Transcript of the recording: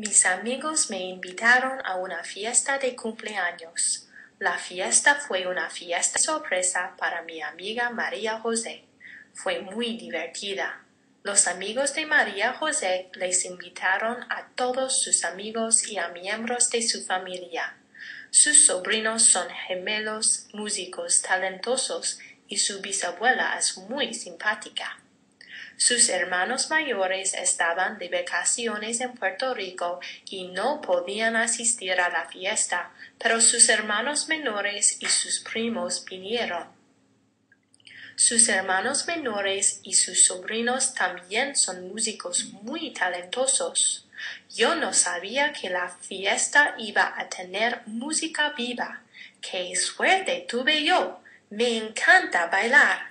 Mis amigos me invitaron a una fiesta de cumpleaños. La fiesta fue una fiesta sorpresa para mi amiga María José. Fue muy divertida. Los amigos de María José les invitaron a todos sus amigos y a miembros de su familia. Sus sobrinos son gemelos, músicos talentosos y su bisabuela es muy simpática. Sus hermanos mayores estaban de vacaciones en Puerto Rico y no podían asistir a la fiesta, pero sus hermanos menores y sus primos vinieron. Sus hermanos menores y sus sobrinos también son músicos muy talentosos. Yo no sabía que la fiesta iba a tener música viva. ¡Qué suerte tuve yo! Me encanta bailar.